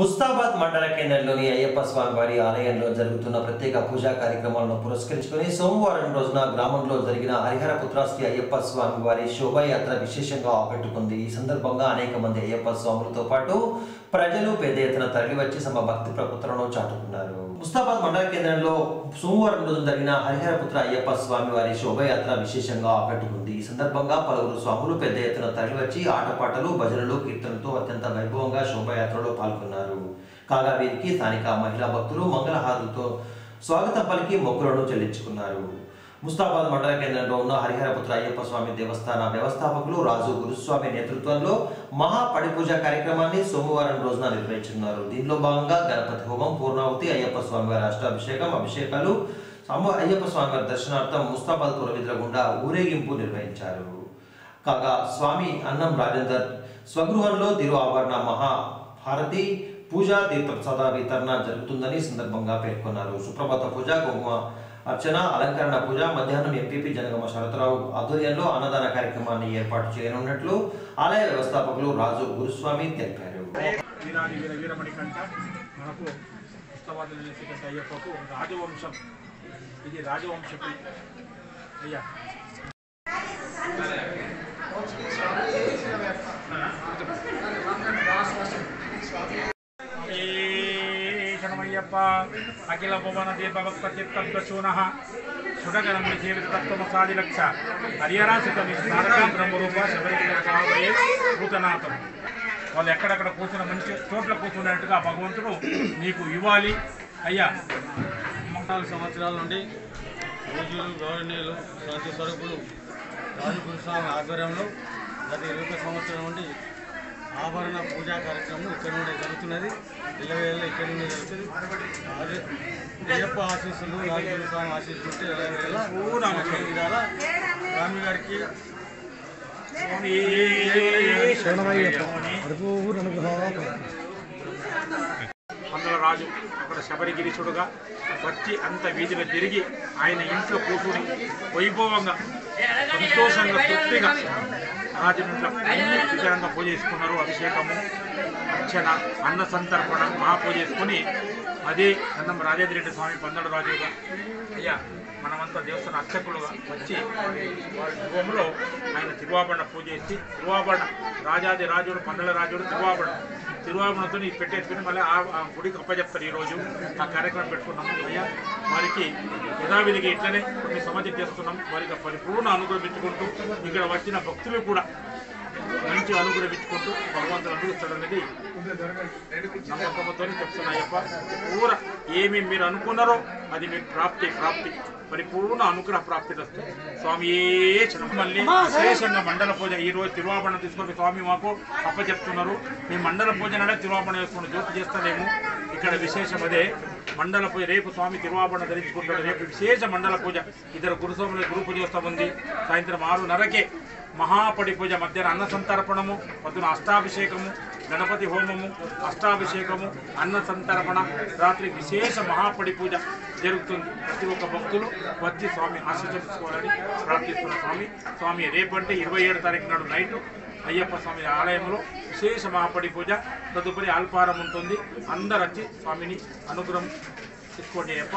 ముస్తాబాద్ మండల కేంద్రంలోని అయ్యప్ప స్వామి వారి ఆలయంలో జరుగుతున్న ప్రత్యేక పూజా కార్యక్రమాలను పురస్కరించుకొని సోమవారం రోజున గ్రామంలో జరిగిన హరిహర పుత్ర శ్రీ అయ్యప్ప స్వామి వారి శోభాయాత్ర విశేషంగా ఆకట్టుకుంది. ఈ సందర్భంగా అనేక మంది అయ్యప్ప స్వాములతో పాటు ప్రజలు పెద్ద ఎత్తున తరలివచ్చి తమ భక్తి ప్రపుత్రను చాటుకున్నారు. ముస్తాబాద్ మండల కేంద్రంలో సోమవారం రోజు జరిగిన హరిహర పుత్ర అయ్యప్ప స్వామి వారి శోభయాత్ర విశేషంగా ఆకట్టుకుంది. ఈ సందర్భంగా పలువురు స్వాములు పెద్ద ఎత్తున తరలివచ్చి ఆటపాటలు భజనలు కీర్తనలతో అత్యంత వైభవంగా శోభయాత్ర కాగా వీరికి స్థానిక మహిళా భక్తులు మంగళహారులతో స్వాగతం పలికి మొక్కులను చెల్లించుకున్నారు. ముస్తాబాద్ మండల కేంద్రంలో ఉన్న హరిహరపుత్ర అయ్యప్ప స్వామి దేవస్థాన వ్యవస్థాపకులు రాజు గురుస్వామి నేతృత్వంలో మహా పడిపూజ కార్యక్రమాన్ని సోమవారం రోజున నిర్వహించున్నారు దీనిలో భాగంగా గణపతి హోమం పూర్ణావతి అయ్యప్ప స్వామివారి అష్టాభిషేకం అభిషేకాలు అయ్యప్ప స్వామివారి దర్శనార్థం ముస్తాబాద్ పురవిధుల గుండా ఊరేగింపు నిర్వహించారు. కాగా స్వామి అన్నం రాజేందర్ స్వగృహంలో తిరు మహా భారతి పూజా దీపప్రసాద వితరణ జరుగుతుందని సందర్భంగా పేర్కొన్నారు. సుప్రభాత పూజ కుంకుమ అర్చన అలంకరణ పూజ మధ్యాహ్నం ఎంపీపీ జనగమ శరతరావు ఆధ్వర్యంలో అన్నదాన కార్యక్రమాన్ని ఏర్పాటు చేయనున్నట్లు ఆలయ వ్యవస్థాపకులు రాజు గురుస్వామి తెలిపారు. రాజవంశం. ఇది రాజవంశపు అయ్యా శరణమయ్యప్ప అఖిల భువన దీపభక్తచిత్తూన సుడగరం జీవిత తత్వమసాది లక్ష హరిహరాసిత నారకాం బ్రహ్మరూప శబరిగిరి భూతనాథం వాళ్ళు ఎక్కడెక్కడ కూర్చున్న మంచి చోట్ల కూర్చున్నట్టుగా భగవంతుడు నీకు ఇవ్వాలి. అయ్యా. నాలుగు సంవత్సరాల నుండి పూజలు గౌరవనీయులు శాంతి స్వరూపులు రాజగురుస్వామి ఆధ్వర్యంలో గత ఇరవై సంవత్సరం నుండి ఆభరణ పూజా కార్యక్రమం ఇక్కడ నుండి జరుగుతున్నది. ఇళ్ళవేళ్ళ ఇక్కడ నుండి జరుగుతుంది. అదే అయ్యప్ప ఆశీస్సులు రాజగురుస్వామి ఆశీస్సులు ఉంటే ఇళ్ళవేళ అన్ని విధాల స్వామి గారికి అందులో రాజు అక్కడ శబరిగిరీశుడుగా వచ్చి అంత వీధిలో తిరిగి ఆయన ఇంట్లో కూర్చుని వైభవంగా సంతోషంగా తృప్తిగా రాజమండ్రి అన్ని విచారంగా పూజ చేసుకున్నారు అభిషేకము అర్చన అన్న సంతర్పణ మహాపూజ చేసుకుని అదే అన్నం రాజేంద్ర రెడ్డి స్వామి పందడు రాజుగా అయ్యా మనమంతా దేవస్థాన అర్చకులుగా వచ్చి వారి గృహంలో ఆయన తిరువాభరణ పూజ చేసి తిరువాభరణ రాజాది రాజుడు పందల రాజుడు తిరువాభరణ తిరువాభరణతో పెట్టేసుకుని మళ్ళీ ఆ ఆ గుడికి అప్పచెప్తారు ఈరోజు ఆ కార్యక్రమం పెట్టుకున్నాము. అయ్యా వారికి యథావిధిగా ఇట్లనే కొన్ని సమాజం చేస్తున్నాం వారికి పరిపూర్ణ అనుగ్రహించుకుంటూ ఇక్కడ వచ్చిన భక్తులు కూడా మంచి అనుగ్రహించుకుంటూ భగవంతుడు అనుగ్రహిస్తాడనేది నమ్మకంతో చెప్తున్నాయప్ప పూర ఏమి మీరు అనుకున్నారో అది మీకు ప్రాప్తి ప్రాప్తి. పరిపూర్ణ అనుగ్రహ ప్రాప్తి వస్తుంది స్వామి మళ్ళీ విశేషంగా మండల పూజ ఈ రోజు తిరువాభరణ తీసుకొని స్వామి మాకు అప్పచెప్తున్నారు. మీ మండల పూజ నాడే తిరువాభరణ చేసుకుని జ్యోతి చేస్తానేమో ఇక్కడ విశేషం అదే. మండల పూజ రేపు స్వామి తిరువాభరణ ధరించుకుంటాడు రేపు విశేష మండల పూజ. ఇద్దరు గురుస్వాములు గురు పూజ ఉంది. సాయంత్రం ఆరున్నరకే మహాపడి పూజ. మధ్యాహ్నం అన్న సంతర్పణము పొద్దున అష్టాభిషేకము గణపతి హోమము అష్టాభిషేకము అన్న సంతర్పణ. రాత్రి విశేష మహాపడి పూజ జరుగుతుంది. ప్రతి ఒక్క భక్తులు వచ్చి స్వామి ఆశీర్వదించుకోవాలని ప్రార్థిస్తున్న స్వామి. స్వామి రేపంటే ఇరవై ఏడు తారీఖు నాడు నైట్ అయ్యప్ప స్వామి ఆలయంలో విశేష మహాపడి పూజ తదుపరి అల్పారం ఉంటుంది అందరు వచ్చి స్వామిని అనుగ్రహం తీసుకోండి అయ్యప్ప.